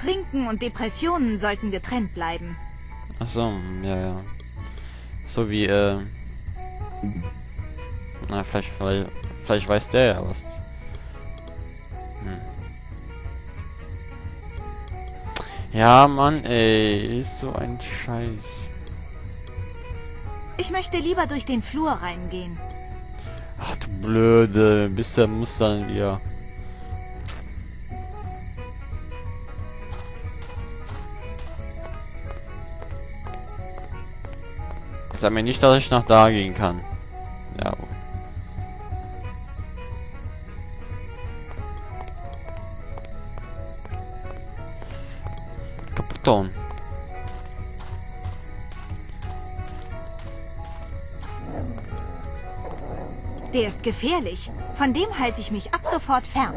Trinken und Depressionen sollten getrennt bleiben. Ach so, ja, ja. So wie, äh... Na, vielleicht, vielleicht, vielleicht weiß der ja was. Hm. Ja, Mann, ey, ist so ein Scheiß. Ich möchte lieber durch den Flur reingehen. Ach du Blöde, bis der muss dann wieder. Sag mir nicht, dass ich nach da gehen kann. Ja. Kaputt Der ist gefährlich. Von dem halte ich mich ab sofort fern.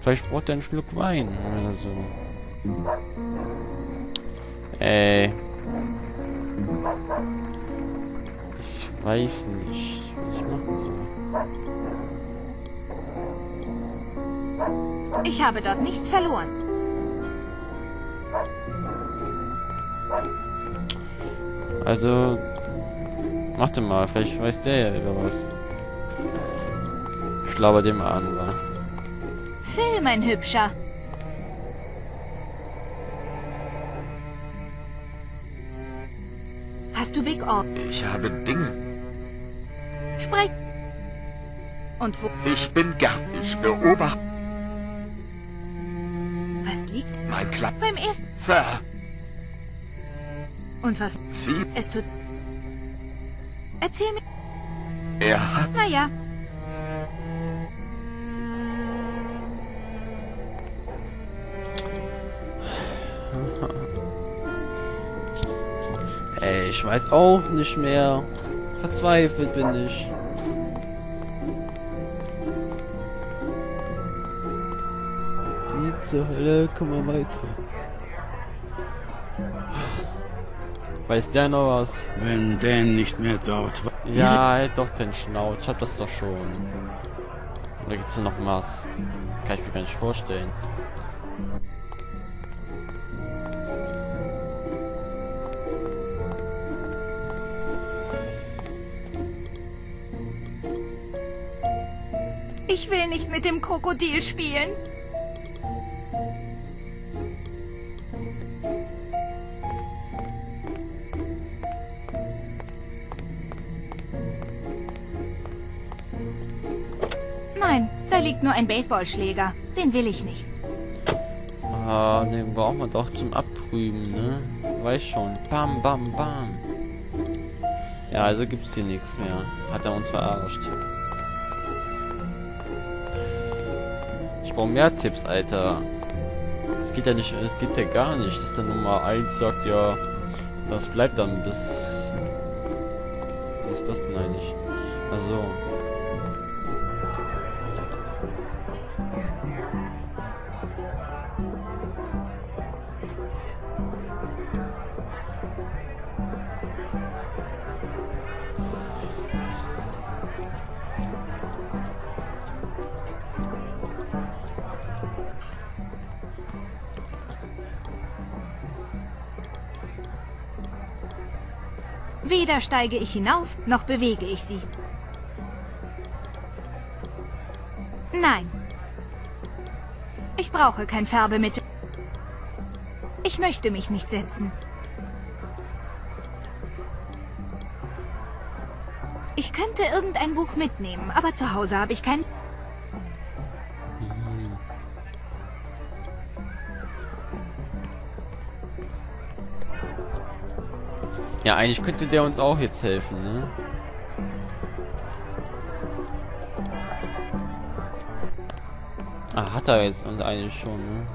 Vielleicht braucht er einen Schluck Wein oder so. Ey. Ich weiß nicht, was ich machen soll. Ich habe dort nichts verloren. Also, warte mal, vielleicht weiß der ja über was. Ich glaube dem an, wa? Phil, mein Hübscher. Hast du Big Orb? Ich habe Dinge. Sprech. Und wo? Ich bin Gerd. Ich beobachte Was liegt? mein Klapp. Beim ersten. Ver. Und was? Sie. Es tut. Erzähl mir. Er hat. Naja. Ey, ich weiß auch nicht mehr. Verzweifelt bin ich. Wie zur Hölle kommen wir weiter? Weiß der noch was? Wenn Dan nicht mehr dort war. Ja, halt doch den Schnauz. Ich hab das doch schon. Oder gibt's noch was? Kann ich mir gar nicht vorstellen. Ich will nicht mit dem Krokodil spielen. Nein, da liegt nur ein Baseballschläger. Den will ich nicht. Ah, den brauchen wir doch zum Abprüben, ne? Weiß schon. Bam, bam, bam. Ja, also gibt's hier nichts mehr. Hat er uns verarscht. Brauche mehr Tipps, Alter. Es geht ja nicht, es geht ja gar nicht, dass der Nummer 1 sagt, ja, das bleibt dann bis... Was ist das denn eigentlich? Also. Weder steige ich hinauf, noch bewege ich sie. Nein. Ich brauche kein Färbemittel. Ich möchte mich nicht setzen. Ich könnte irgendein Buch mitnehmen, aber zu Hause habe ich kein... eigentlich könnte der uns auch jetzt helfen, ne? Ah, hat er jetzt uns eigentlich schon, ne?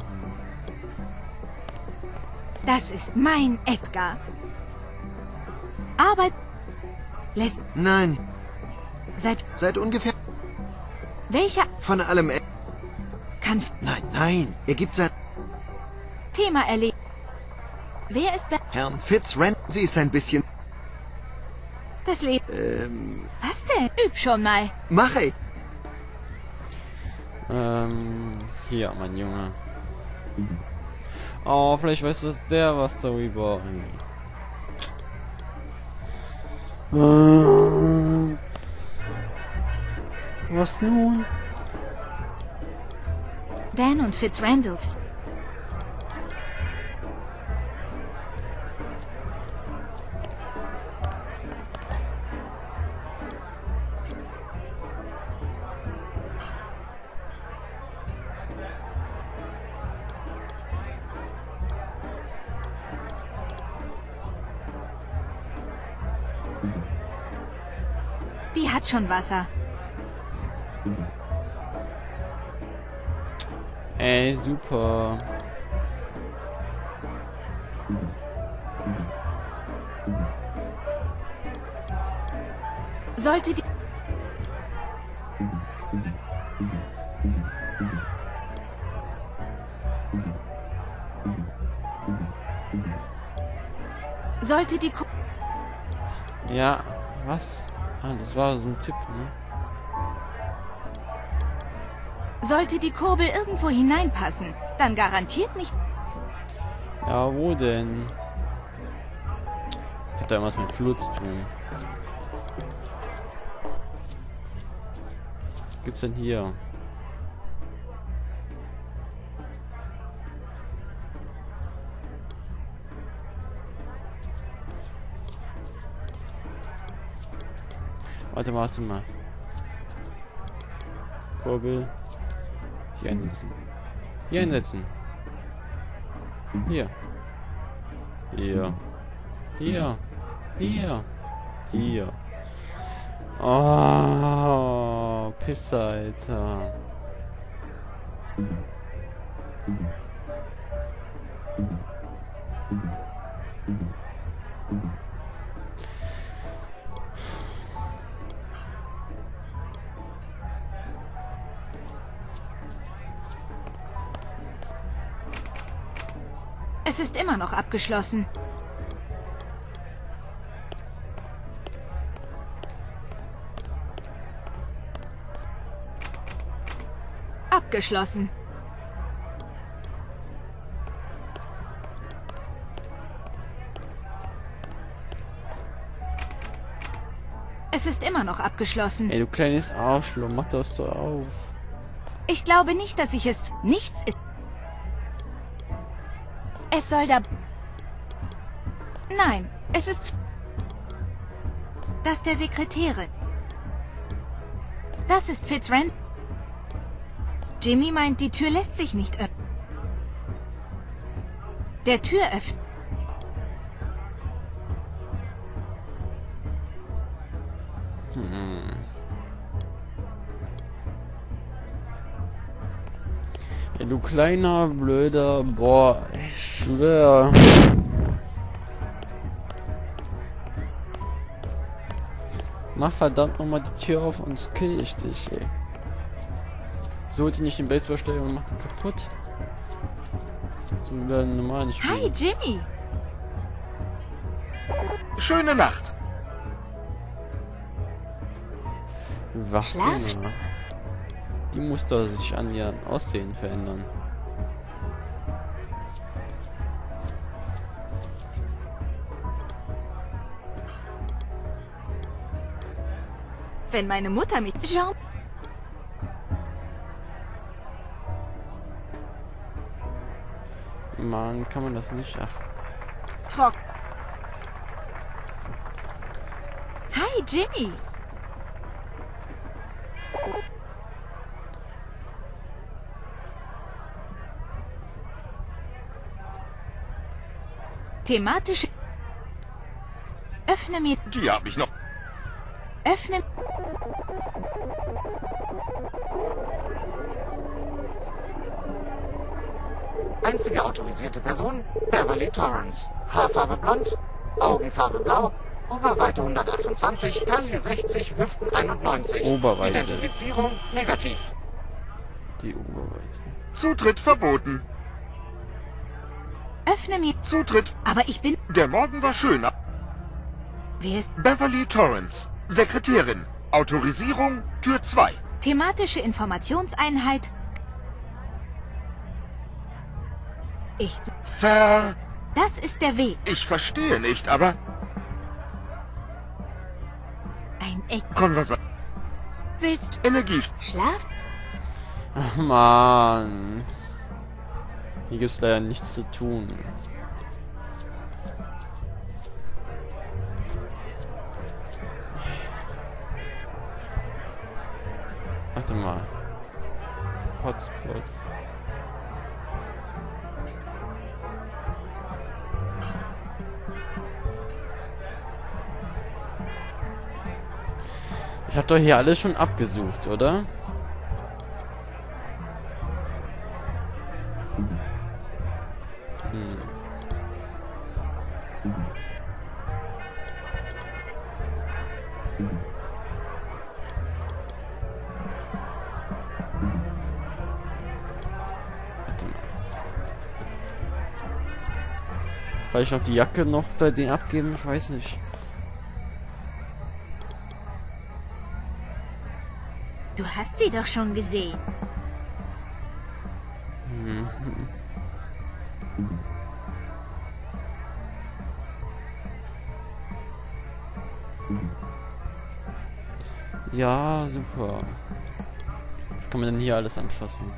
Das ist mein Edgar. Arbeit lässt Nein. seit Seit ungefähr. welcher Von allem. Kann nein, nein. Er gibt sein. Thema erlebt. Wer ist be Herrn Fitzrand. Sie ist ein bisschen. das Leben? Ähm. Was denn? Üb schon mal. Mache ich. Ähm, hier, mein Junge. Oh, vielleicht weißt du was der was darüber. Äh, Was nun? Dan und Fitzrandolphs. Die hat schon Wasser. Ey, super. Sollte die... Sollte die... Ku Ja, was? Ah, das war so ein Tipp, ne? Sollte die Kurbel irgendwo hineinpassen, dann garantiert nicht... Ja, wo denn? Hat da irgendwas mit Flut zu tun? Was gibt's denn hier? Warte, warte mal. Kurbel. Hier einsetzen. Hier einsetzen. Hier. Hier. Hier. Hier. Hier. Oh, Pisse, Alter. Es ist immer noch abgeschlossen. Abgeschlossen. Es ist immer noch abgeschlossen. Ey, du kleines Arschloch, mach das doch auf. Ich glaube nicht, dass ich es... Nichts ist... Es soll da... Nein, es ist... Das der Sekretärin. Das ist Fitzrand. Jimmy meint, die Tür lässt sich nicht öffnen. Der Tür öffnet. Ey, du kleiner, blöder, boah, ich schwör. Mach verdammt nochmal die Tür auf, sonst kill ich dich, ey. So holt ihr nicht den Baseballschläger und macht ihn kaputt. So wie bei einem normalen Spiel. Hi, Jimmy. Schöne Nacht. Wach Schlaf. Die doch sich an ihrem Aussehen verändern. Wenn meine Mutter mit Jean... Mann, kann man das nicht? Ach, Trock... Hi, Jimmy. Thematische... Öffne mir... Die hab ich noch. Öffne... Einzige autorisierte Person, Beverly Torrance. Haarfarbe blond, Augenfarbe blau, Oberweite 128, Taille 60, Hüften 91. Oberweite. Identifizierung negativ. die Oberweite. Zutritt verboten. Öffne mir... Zutritt. Aber ich bin... Der Morgen war schön. Wer ist... Beverly Torrance. Sekretärin. Autorisierung. Tür 2. Thematische Informationseinheit... Ich... Ver... Das ist der Weg. Ich verstehe nicht, aber... Ein Eck. Konversation... Willst Energie... Schlaf? Ach, Mann. Hier gibt's leider nichts zu tun. Warte mal. Hotspot. Ich habe doch hier alles schon abgesucht, oder? Ich noch die Jacke noch bei denen abgeben? Ich weiß nicht. Du hast sie doch schon gesehen. Ja, super. Was kann man denn hier alles anfassen?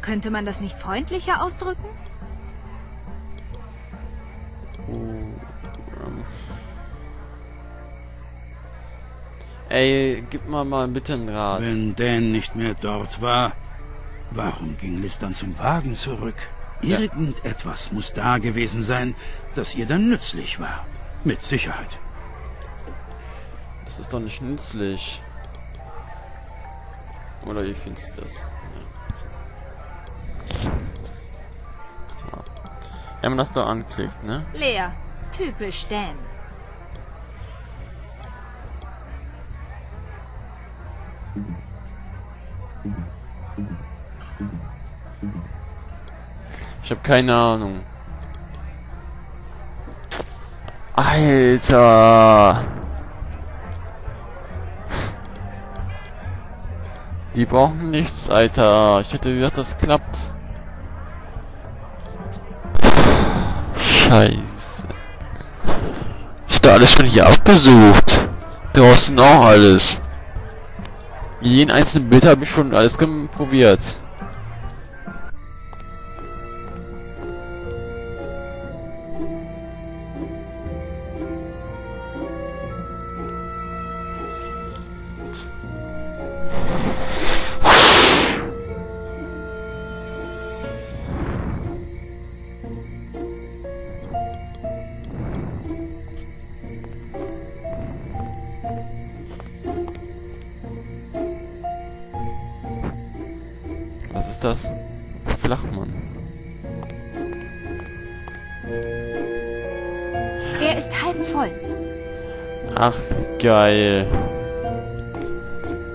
Könnte man das nicht freundlicher ausdrücken? Ey, gib mal mal bitte einen Rat. Wenn Dan nicht mehr dort war, warum ging Liz dann zum Wagen zurück? Irgendetwas muss da gewesen sein, das ihr dann nützlich war. Mit Sicherheit. Das ist doch nicht nützlich. Oder wie findest du das? Ja. Mal. Wenn man das da anklickt, ne? Leer. Typisch Dan. Ich habe keine Ahnung. Alter. Die brauchen nichts, Alter. Ich hätte gedacht, das klappt. Scheiße. Ich hab da alles schon hier abgesucht. Draußen auch alles. Jeden einzelnen Bild habe ich schon alles probiert. Was ist das? Flachmann. Er ist halb voll. Ach, geil.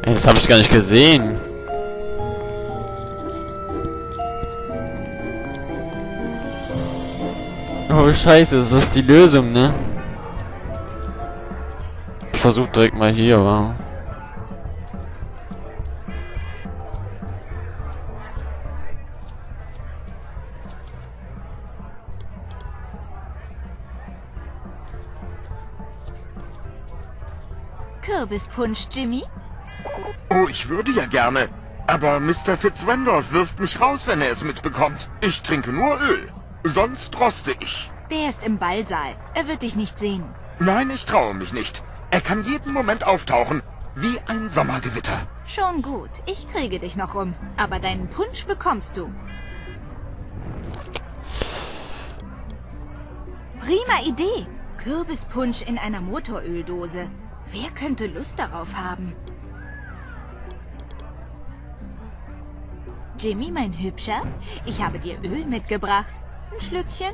Ey, das habe ich gar nicht gesehen. Oh, scheiße, das ist die Lösung, ne? Ich versuch direkt mal hier, wa? Kürbispunsch, Jimmy? Oh, ich würde ja gerne. Aber Mr. Fitzrandolph wirft mich raus, wenn er es mitbekommt. Ich trinke nur Öl. Sonst roste ich. Der ist im Ballsaal. Er wird dich nicht sehen. Nein, ich traue mich nicht. Er kann jeden Moment auftauchen. Wie ein Sommergewitter. Schon gut. Ich kriege dich noch um. Aber deinen Punsch bekommst du. Prima Idee. Kürbispunsch in einer Motoröldose. Wer könnte Lust darauf haben? Jimmy, mein Hübscher, ich habe dir Öl mitgebracht. Ein Schlückchen?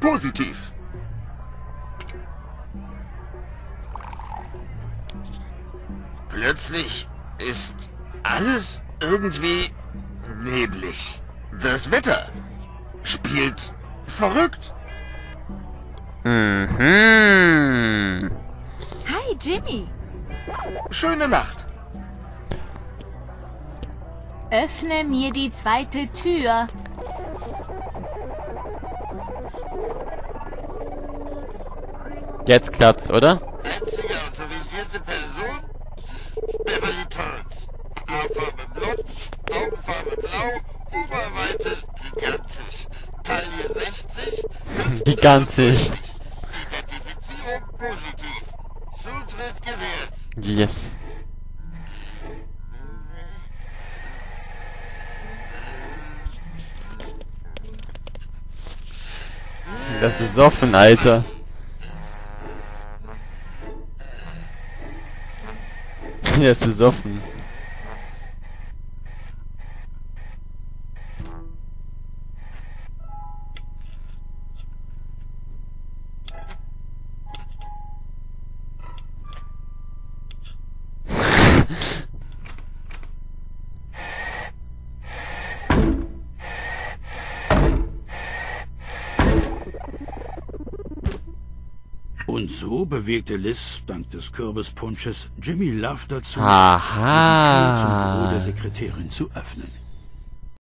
Positiv. Plötzlich ist alles irgendwie neblig. Das Wetter spielt verrückt. Mhm. Hi, Jimmy. Schöne Nacht. Öffne mir die zweite Tür. Jetzt klappt's, oder? Einzige autorisierte Person? Beverly Torrance. Haarfarbe blond, Augenfarbe blau, Oberweite gigantisch. Taille 60, Hüften Gigantisch. 90. Identifizierung positiv. Zutritt gewährt. Yes. Das besoffen, Alter. Der ist besoffen. Und so bewegte Liz dank des Kürbispunsches Jimmy Love dazu, Aha. die Tür zum Büro der Sekretärin zu öffnen.